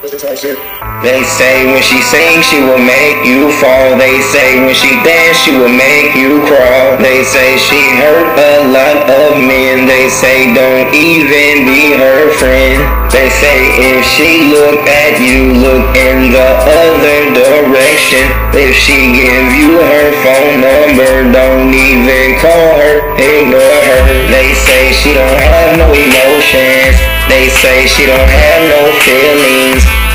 They say when she sings, she will make you fall. They say when she dance, she will make you crawl. They say she hurt a lot of men. They say don't even be her friend. They say if she look at you, look in the other direction. If she give you her phone number, don't even call her, ignore her. They say she don't have no emotions. They say she don't have no feelings.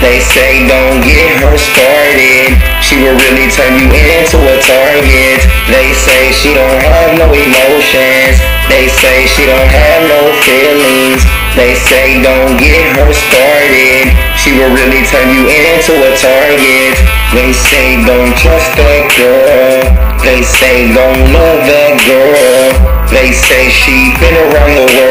They say don't get her started. She will really turn you into a target. They say she don't have no emotions. They say she don't have no feelings. They say don't get her started. She will really turn you into a target. They say don't trust that girl. They say don't love that girl. They say she been around the world.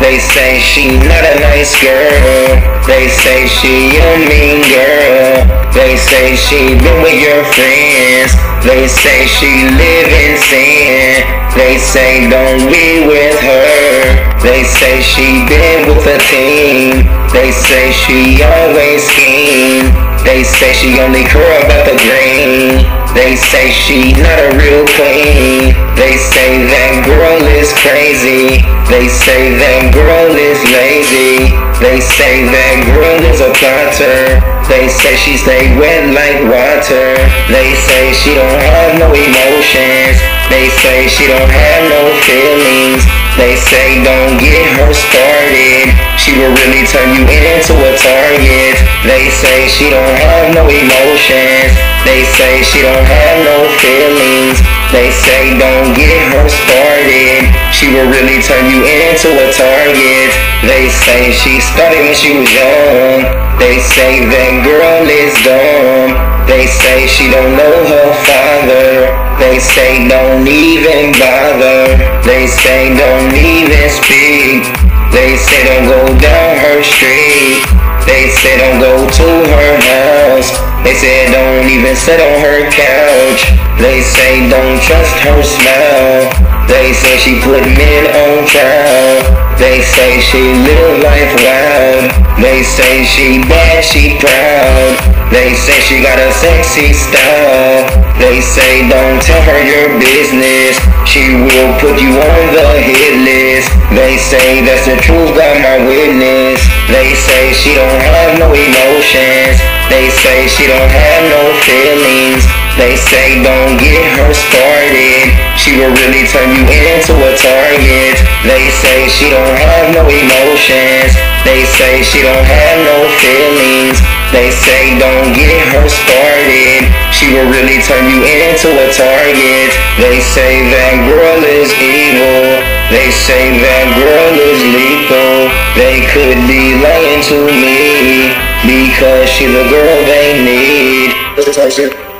They say she not a nice girl. They say she a mean girl. They say she been with your friends. They say she live in sin. They say don't be with her. They say she been with a team. They say she always scheme. They say she only care about the green. They say she not a real queen. They say that girl is crazy. They say that girl is lazy. They say that girl is a plotter. They say she stay wet like water. They say she don't have no emotions. They say she don't have no feelings. They say don't get her started. She will really turn you into a target. They say she don't have no emotions. They say she don't have no feelings. They say don't get her started. She will really turn you into a target. They say she started when she was young. They say that girl is dumb. They say she don't know her father. They say don't even bother. They say don't even speak. They say don't go down her street. They don't go to her house. They say don't even sit on her couch. They say don't trust her smell. They say she put men on trial. They say she live life wild. They say she bad, she proud. They say she got a sexy style. They say don't tell her your business. She will put you on the hit list. They say that's the truth, got my witness. They say she don't have no emotions. They say she don't have no feelings. They say don't get her started. She will really turn you into a target. They say she don't have no emotions. They say she don't have no feelings. They say don't get her started. She will really turn you into a target. They say that girl is. They say that girl is lethal. They could be lying to me because she's the girl they need.